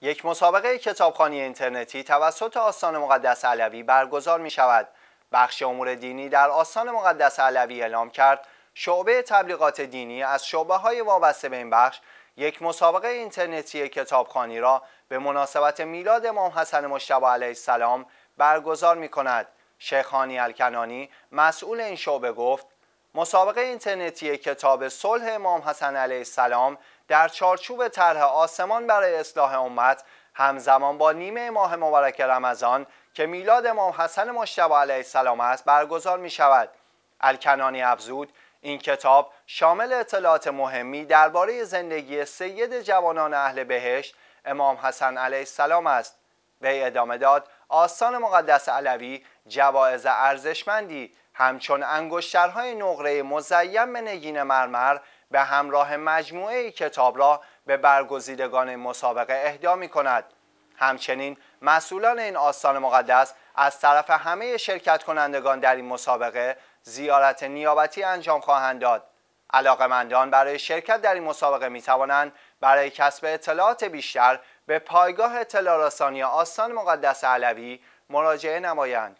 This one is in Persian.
یک مسابقه کتابخانی اینترنتی توسط آستان مقدس علوی برگزار می شود. بخش امور دینی در آستان مقدس علوی اعلام کرد شعبه تبلیغات دینی از شعبه های وابسته به این بخش یک مسابقه اینترنتی کتابخانی را به مناسبت میلاد امام حسن مشتبه علیه السلام برگزار می کند. شیخانی الکنانی مسئول این شعبه گفت مسابقه اینترنتی کتاب صلح امام حسن علیه السلام در چارچوب طرح آسمان برای اصلاح امت همزمان با نیمه ماه مبارک رمضان که میلاد امام حسن مشتبه علیه السلام است برگزار می شود. الکنانی افزود این کتاب شامل اطلاعات مهمی درباره زندگی سید جوانان اهل بهشت امام حسن علیه السلام است. وی ادامه داد آستان مقدس علوی جوایز ارزشمندی همچون انگشترهای نقره مزیم به نگین مرمر به همراه مجموعه کتاب را به برگزیدگان مسابقه اهدا می کند. همچنین مسئولان این آستان مقدس از طرف همه شرکت کنندگان در این مسابقه زیارت نیابتی انجام خواهند داد. علاقمندان برای شرکت در این مسابقه می توانند برای کسب اطلاعات بیشتر به پایگاه اطلاع رسانی آستان مقدس علوی مراجعه نمایند.